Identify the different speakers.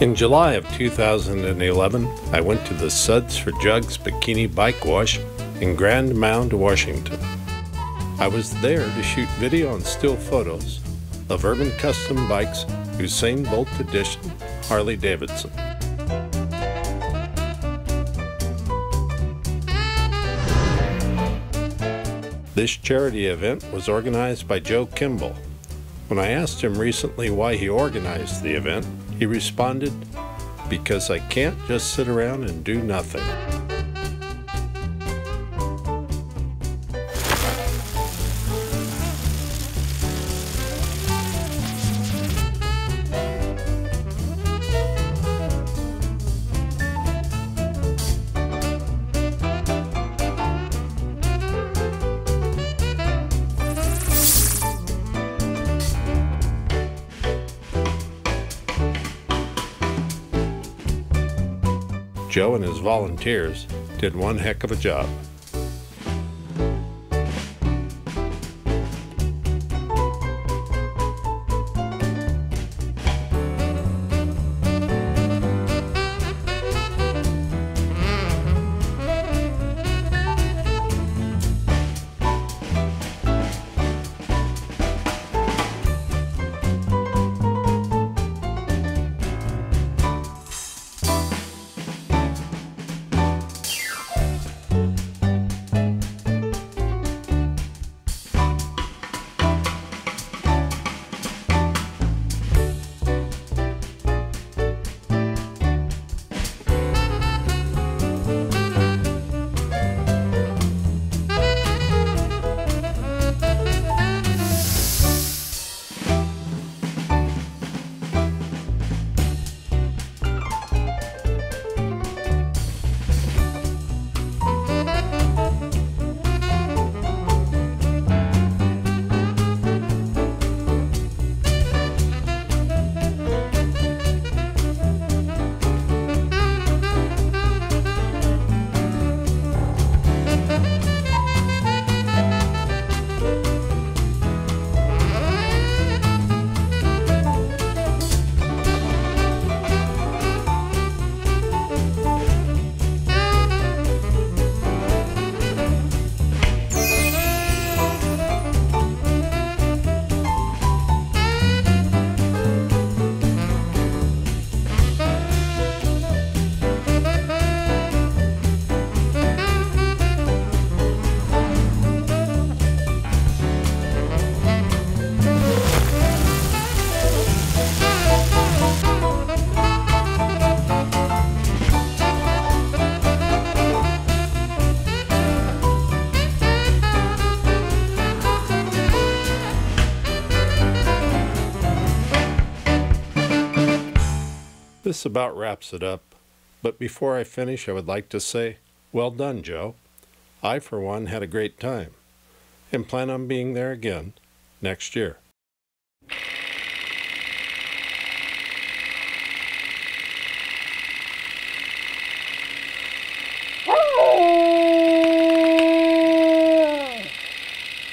Speaker 1: In July of 2011, I went to the Suds for Jugs Bikini Bike Wash in Grand Mound, Washington. I was there to shoot video and still photos of Urban Custom Bikes Usain Bolt Edition Harley Davidson. This charity event was organized by Joe Kimball. When I asked him recently why he organized the event, he responded, Because I can't just sit around and do nothing. Joe and his volunteers did one heck of a job. This about wraps it up, but before I finish, I would like to say, well done, Joe. I, for one, had a great time and plan on being there again next year.